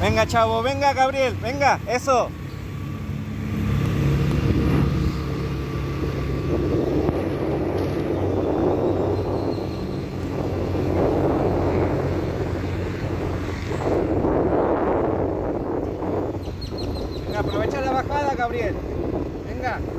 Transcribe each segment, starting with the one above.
Venga, chavo, venga, Gabriel, venga, eso. Venga, aprovecha la bajada, Gabriel. Venga.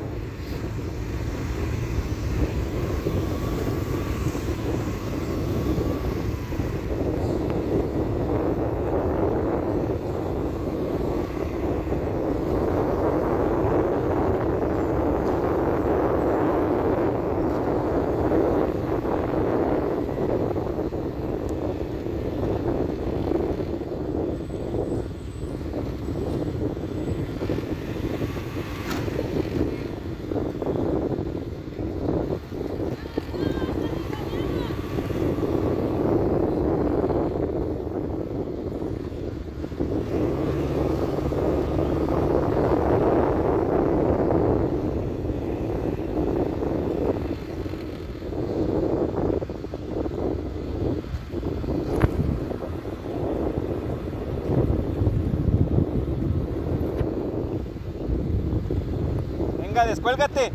Descuélgate.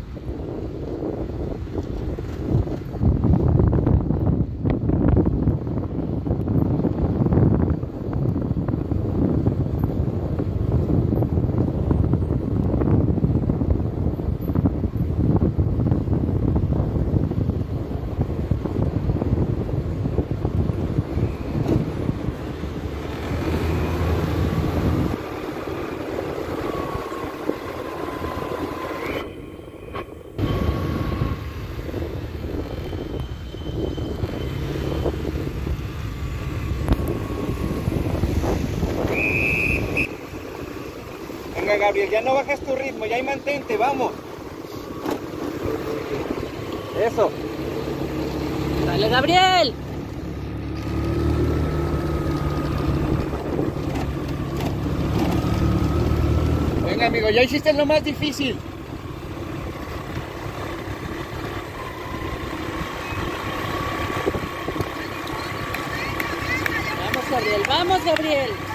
Venga, Gabriel, ya no bajes tu ritmo, ya hay mantente, vamos. Eso. Dale, Gabriel. Venga, amigo, ya hiciste lo más difícil. Vamos, Gabriel. Vamos, Gabriel.